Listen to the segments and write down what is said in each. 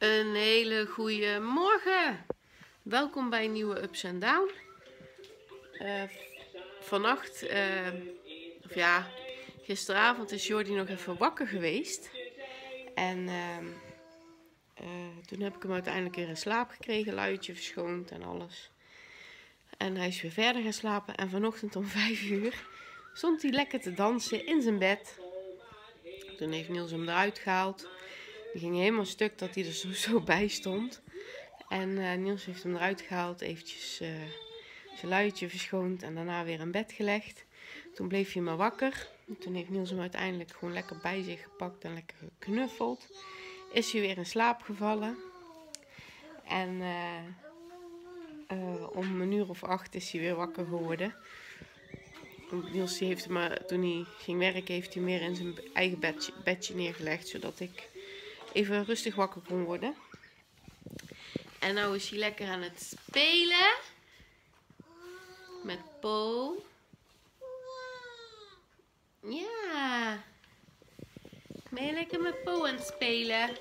Een hele goede morgen. Welkom bij een nieuwe Ups and Down. Uh, vannacht, uh, of ja, gisteravond is Jordi nog even wakker geweest. En uh, toen heb ik hem uiteindelijk weer in slaap gekregen, luidje verschoond en alles. En hij is weer verder gaan slapen. En vanochtend om 5 uur stond hij lekker te dansen in zijn bed. Toen heeft Niels hem eruit gehaald. Die ging helemaal stuk dat hij er zo, bij stond. En uh, Niels heeft hem eruit gehaald, eventjes uh, zijn luidje verschoond en daarna weer in bed gelegd. Toen bleef hij maar wakker. Toen heeft Niels hem uiteindelijk gewoon lekker bij zich gepakt en lekker geknuffeld. Is hij weer in slaap gevallen. En uh, om een uur of acht is hij weer wakker geworden. Niels heeft maar, toen hij ging werken, heeft hij meer in zijn eigen bedje, bedje neergelegd. Zodat ik even rustig wakker kon worden. En nou is hij lekker aan het spelen. Met Po. Ja. Ben je lekker met Po aan het spelen?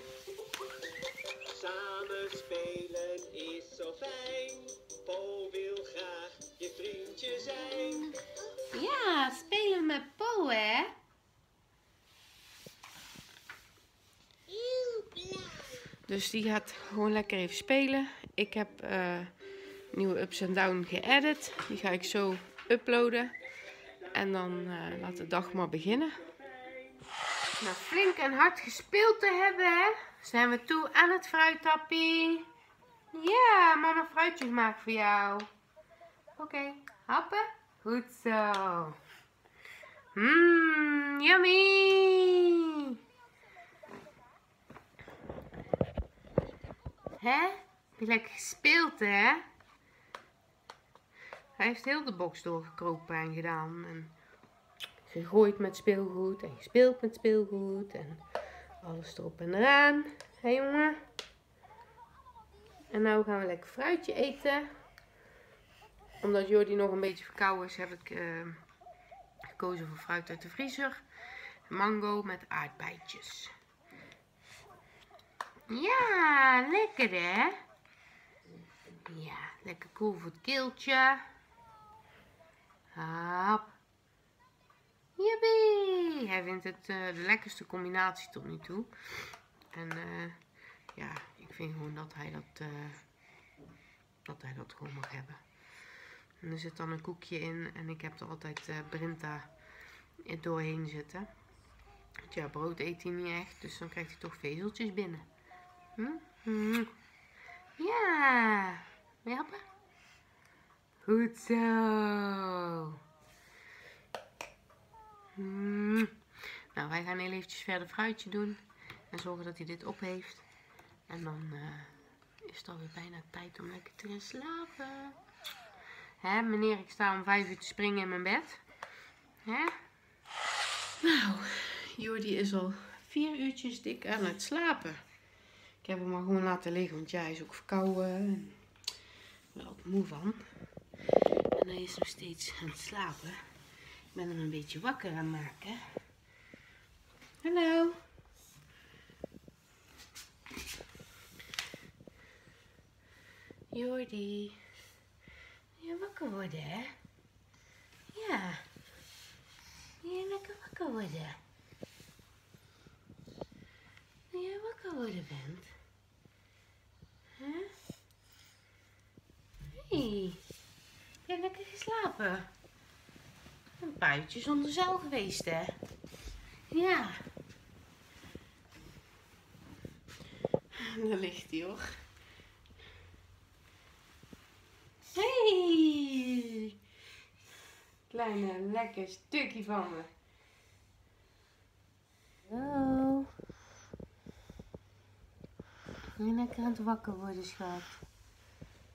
Samen spelen is zo fijn. Po wil graag je vriendje zijn. Ja, spelen met Po, hè? Dus die gaat gewoon lekker even spelen. Ik heb uh, nieuwe ups en down geëdit. Die ga ik zo uploaden. En dan uh, laat de dag maar beginnen. Nou, flink en hard gespeeld te hebben, zijn we toe aan het fruittappie. Ja, mama fruitjes maakt voor jou. Oké, okay, happen. Goed zo. Mmm, yummy. Hè? Heb je lekker gespeeld, hè? Hij heeft heel de box doorgekropen en gedaan. En gegooid met speelgoed en gespeeld met speelgoed. En alles erop en eraan. Hé jongen? En nou gaan we lekker fruitje eten. Omdat Jordi nog een beetje verkouden is, heb ik uh, gekozen voor fruit uit de vriezer. Mango met aardbeidjes. Ja, lekker hè? Ja, lekker cool voor het keeltje. Hap. Jippie! Hij vindt het uh, de lekkerste combinatie tot nu toe. En uh, ja, ik vind gewoon dat hij dat, uh, dat hij dat gewoon mag hebben. En er zit dan een koekje in en ik heb er altijd Brinta doorheen zitten. Ja, brood eet hij niet echt, dus dan krijgt hij toch vezeltjes binnen. Hm? Hm. Ja. Wil je helpen? Goed zo. Hm. Nou, wij gaan heel eventjes verder fruitje doen. En zorgen dat hij dit op heeft. En dan uh, is het alweer bijna tijd om lekker te gaan slapen. Hè, meneer, ik sta om vijf uur te springen in mijn bed. Hè? Nou, Jordi is al vier uurtjes dik aan het slapen. Ik heb hem maar gewoon laten liggen, want ja, hij is ook verkouden. Ik ben ook moe van. En hij is nog steeds aan het slapen. Ik ben hem een beetje wakker aan het maken. Hallo. Jordi. Je wakker worden, hè? Ja. Je lekker wakker worden. Nu je wakker worden bent. Huh? Hey, heb je lekker geslapen? Een paar uurtjes onder zeil geweest, hè? Ja. Daar ligt hij, hoor. Hey! Kleine, lekker stukje van me. Hallo. Ben je lekker aan het wakker worden, schat?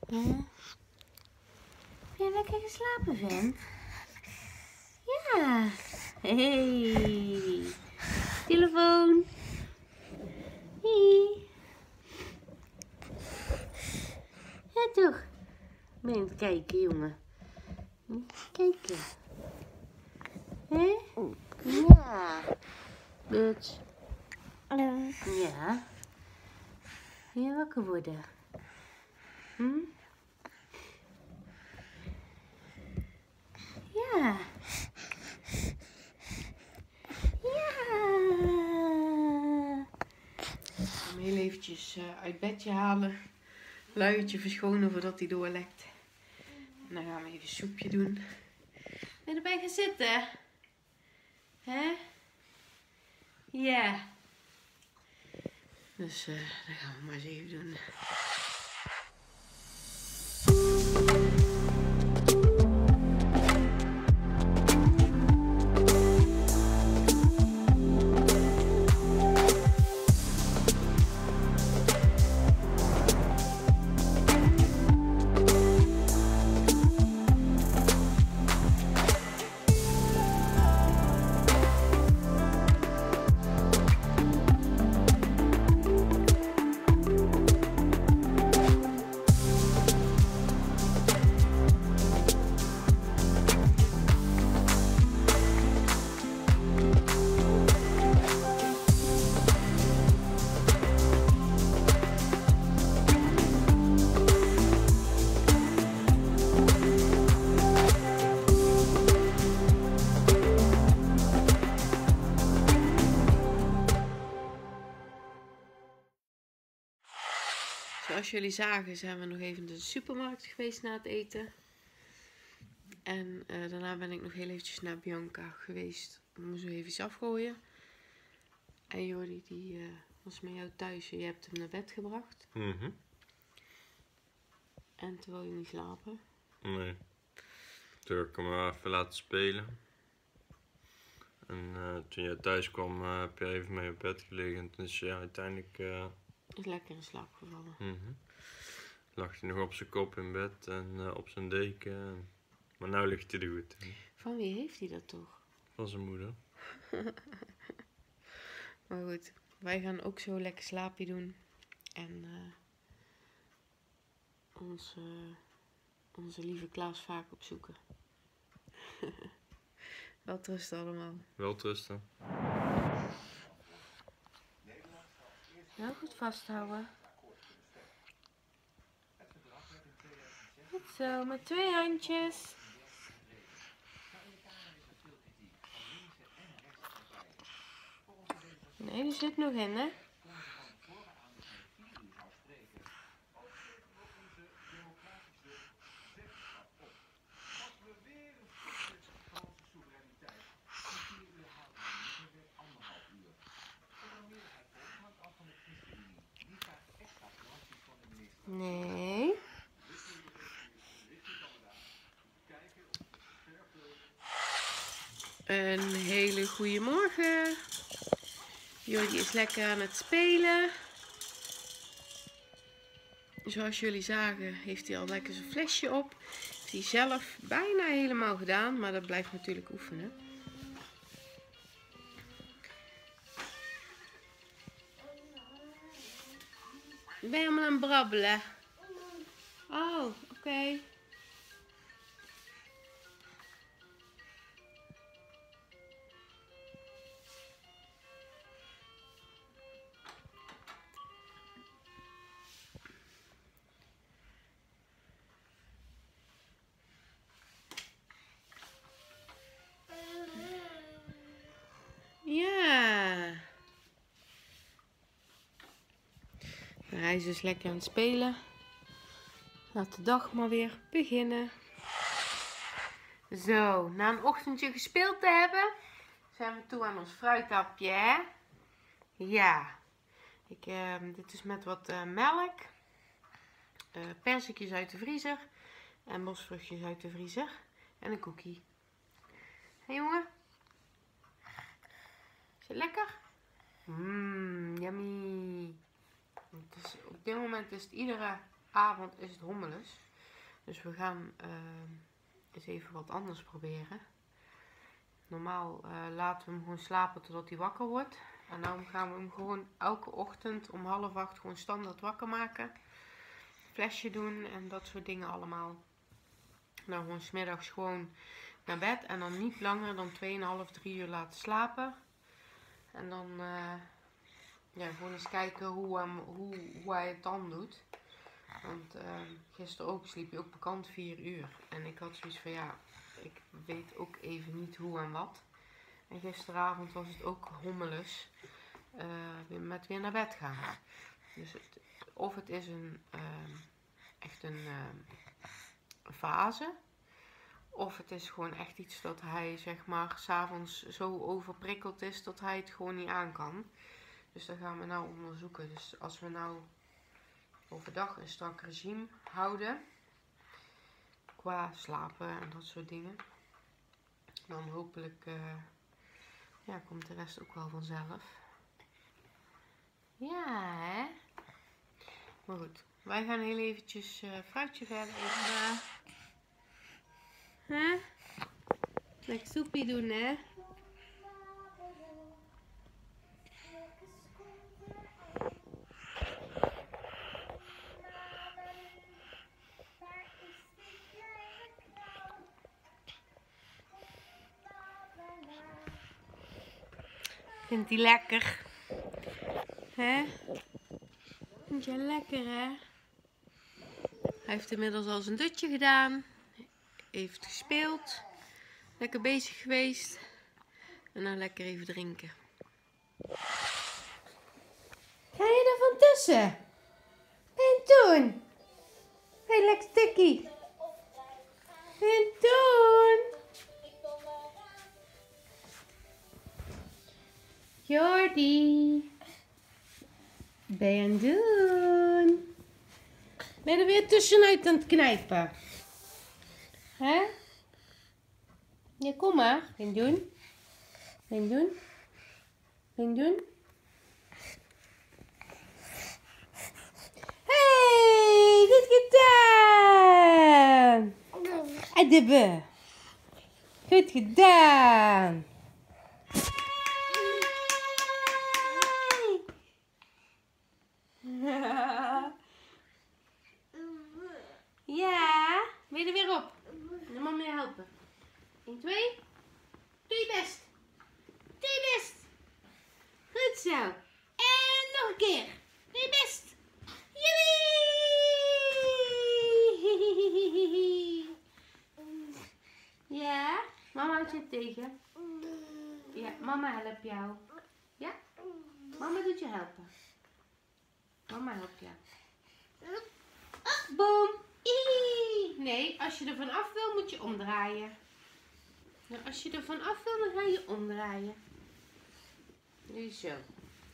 Ja? Je lekker geslapen, vent? Ja. Hey. Telefoon. Hey. Ja, toch? Ben je aan het kijken, jongen? Kijken. Hé? Ja. Bitch. Ja. Wil je wakker worden? Hm? Ja. Ja. Ik ga hem heel eventjes eh, uit bedje halen. Luiertje verschonen voordat hij doorlekt. En dan gaan we even soepje doen. Ben je erbij gaan zitten? Hè? Ja. Dus eh dat gaan we maar eens even doen. Jullie zagen zijn we nog even naar de supermarkt geweest na het eten. En eh, daarna ben ik nog heel eventjes naar Bianca geweest om zo even iets afgooien. En Jordi die eh, was met jou thuis en je hebt hem naar bed gebracht. Mhm. En terwijl je niet slapen. Nee. Toen heb ik hem even laten spelen. En eh, toen jij thuis kwam, heb je even mee op bed gelegen. En toen is uiteindelijk Is lekker in slaap gevallen. mhm. lag hij nog op zijn kop in bed en eh, op zijn deken. Maar nu ligt hij er goed in. Van wie heeft hij dat toch? Van zijn moeder. Maar goed, wij gaan ook zo lekker slaapje doen. En eh, onze, onze lieve Klaas vaak opzoeken. Wel trust allemaal. Wel trusten. Goed vasthouden. Goed zo, met twee handjes. Nee, er zit nog in, hè? Nee. Een hele goede morgen. Jordi is lekker aan het spelen. Zoals jullie zagen heeft hij al lekker zijn flesje op. Heeft hij zelf bijna helemaal gedaan, maar dat blijft natuurlijk oefenen. Ben je helemaal aan het brabbelen? Oh, oké. Ja. Hij is dus lekker aan het spelen. Laat de dag maar weer beginnen. Zo, na een ochtendje gespeeld te hebben, zijn we toe aan ons fruithapje? Ja. Ik, ehm, dit is met wat eh, melk, eh persikjes uit de vriezer en bosvruchtjes uit de vriezer en een cookie. Hé jongen? Is het lekker? Mmm, yummy. Op dit moment is het iedere avond is het hommeles. Dus we gaan ehm, eens even wat anders proberen. Normaal eh, laten we hem gewoon slapen totdat hij wakker wordt. En dan gaan we hem gewoon elke ochtend om half acht gewoon standaard wakker maken. Flesje doen en dat soort dingen allemaal. Dan gewoon smiddags gewoon naar bed. En dan niet langer dan 2,5, 3 uur laten slapen. En dan eh, ja, gewoon eens kijken hoe, hem, hoe, hoe hij het dan doet. Want ehm, gisteren ook sliep hij ook bekend 4 uur. En ik had zoiets van ja, ik weet ook even niet hoe en wat. En gisteravond was het ook hommeles. eh, met weer naar bed gaan. Dus of het is een, ehm, echt een ehm, fase. Of het is gewoon echt iets dat hij, zeg maar, s'avonds zo overprikkeld is dat hij het gewoon niet aan kan. Dus dat gaan we nou onderzoeken. Dus als we nou overdag een strak regime houden, qua slapen en dat soort dingen, dan hopelijk eh, ja, komt de rest ook wel vanzelf. Ja, hè? Maar goed, wij gaan heel eventjes eh fruitje verder eten. Hè? Lekker soepie doen, hè? Vindt hij lekker? Hè? Vind je lekker, hè? Hij heeft inmiddels al zijn dutje gedaan. Heeft gespeeld. Lekker bezig geweest. En dan lekker even drinken. Ga je er van tussen? En toen? Hé, lekker stukkie. Jordi. Ben je aan het doen? Ben je er weer tussenuit aan het knijpen? Hè? Ja, kom maar. Ben je doen? Ben je doen? Ben je doen? Hey, goed gedaan! Adibbe. Goed gedaan! Ja, wil je er weer op? Dan moet je helpen. 1, 2. Doe je best. Doe je best. Goed zo. En nog een keer. Doe je best. Joepie. Ja, houdt je tegen. Ja, mama helpt jou. Ja? Mama doet je helpen. Mama helpt jou. Boom. Nee, als je er van af wil, moet je omdraaien. Nou, als je er van af wil, dan ga je omdraaien. Nu zo.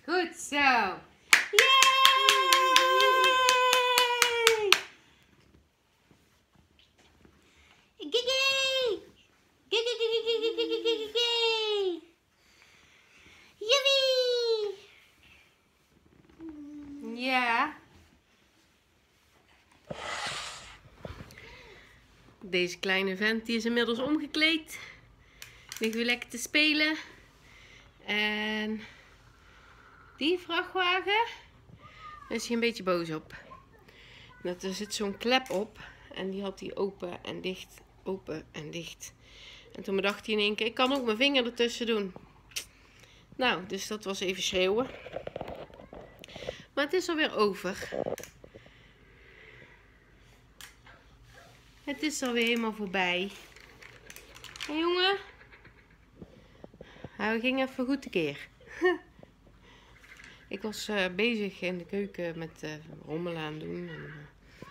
Goed zo. Yay! Deze kleine vent die is inmiddels omgekleed. Ligt weer lekker te spelen. En die vrachtwagen, daar is hij een beetje boos op. Dat er zit zo'n klep op en die had hij open en dicht, open en dicht. En toen bedacht hij in één keer, ik kan ook mijn vinger ertussen doen. Nou, dus dat was even schreeuwen. Maar het is alweer over. Het is alweer helemaal voorbij. Hé jongen. Hij ging even goed tekeer. Ik was eh, bezig in de keuken met eh rommelen aan doen. En, eh,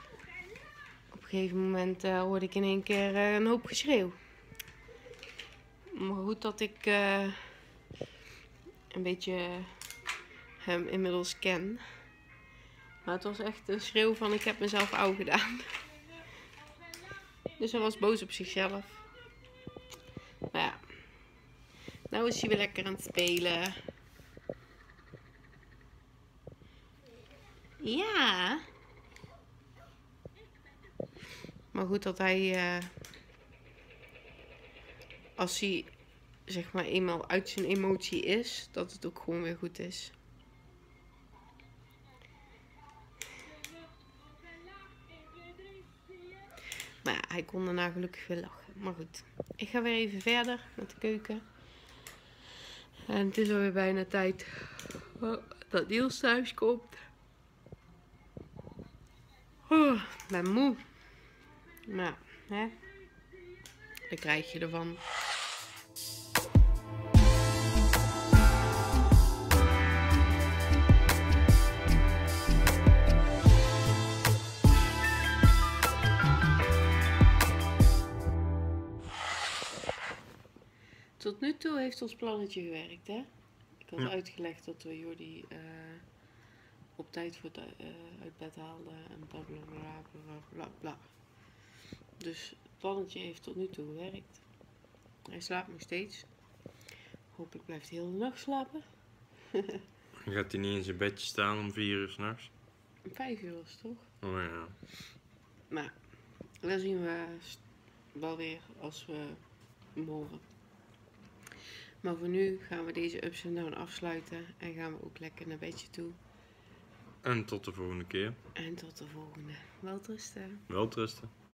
op een gegeven moment hoorde ik in één keer een hoop geschreeuw. Maar goed dat ik een beetje hem inmiddels ken. Maar het was echt een schreeuw van ik heb mezelf oud gedaan. Dus hij was boos op zichzelf. Maar ja. Nou is hij weer lekker aan het spelen. Ja. Maar goed dat hij... eh, als hij zeg maar eenmaal uit zijn emotie is, dat het ook gewoon weer goed is. Hij kon daarna gelukkig weer lachen. Maar goed, ik ga weer even verder met de keuken. En het is alweer bijna tijd. Oh, dat Niels thuis komt. Oh, ik ben moe. Maar, hè. Dan krijg je ervan. Tot nu toe heeft ons plannetje gewerkt, hè? Ik had Ja. uitgelegd dat we Jordi eh, op tijd voor eh, uit bed haalden en bla bla bla bla bla bla. Dus het plannetje heeft tot nu toe gewerkt. Hij slaapt nog steeds. Hopelijk blijft hij heel de nacht slapen. Gaat hij niet in zijn bedje staan om vier uur s'nachts. Vijf uur was het toch? Oh ja. Maar dat zien we wel weer als we morgen. Maar voor nu gaan we deze ups en down afsluiten en gaan we ook lekker naar bedje toe. En tot de volgende keer. En tot de volgende. Welterusten. Welterusten.